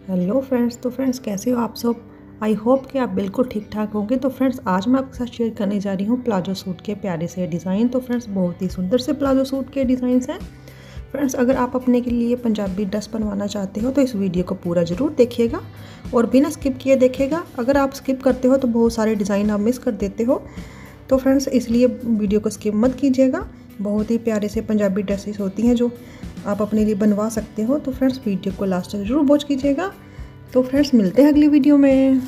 Hello friends तो friends कैसे हो आप सब? आई होप कि आप बिल्कुल ठीक ठाक होंगे। तो फ्रेंड्स आज मैं आपके साथ शेयर करने जा रही हूँ प्लाजो सूट के प्यारे से डिज़ाइन तो फ्रेंड्स बहुत ही सुंदर से प्लाजो सूट के डिज़ाइन हैं। फ्रेंड्स अगर आप अपने के लिए पंजाबी ड्रेस बनवाना चाहते हो तो इस वीडियो को पूरा ज़रूर देखिएगा। और बिना स्किप किए देखेगा अगर आप स्किप करते हो तो बहुत सारे डिज़ाइन आप मिस कर देते हो। तो फ्रेंड्स, इसलिए वीडियो को स्किप मत कीजिएगा। बहुत ही प्यारे से पंजाबी ड्रेसेस होती हैं जो आप अपने लिए बनवा सकते हो। तो फ्रेंड्स, वीडियो को लास्ट तक ज़रूर वॉच कीजिएगा। तो फ्रेंड्स, मिलते हैं अगली वीडियो में।